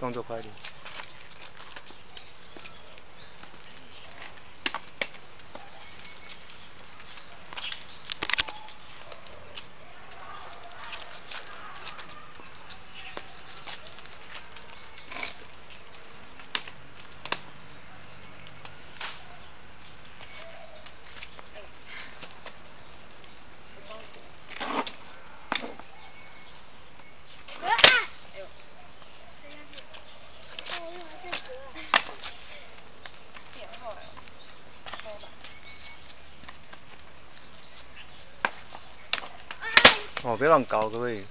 动作快一点。哦，别乱搞，可不可以？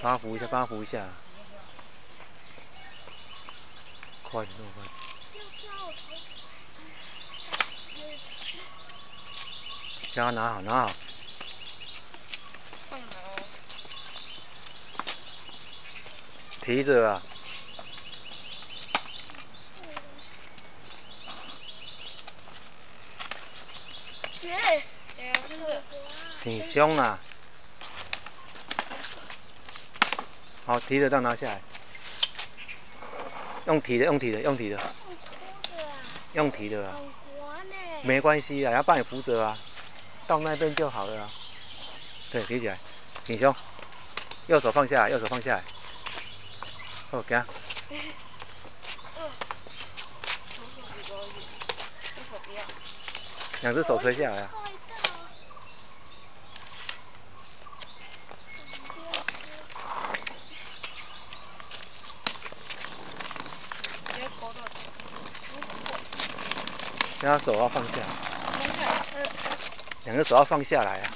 帮扶一下，帮他扶一下。快点，这么快。叫他拿好，拿好。提着啊。挺凶啊！好，提着再拿下来。用提的，用提的，用提的。用提的啊。没关系啊，要帮你扶着啊，到那边就好了啊。对，提起来，挺胸。右手放下，右手放下来。哦，给他。两只手推下来啊。两个手要放下，两个手要放下来啊。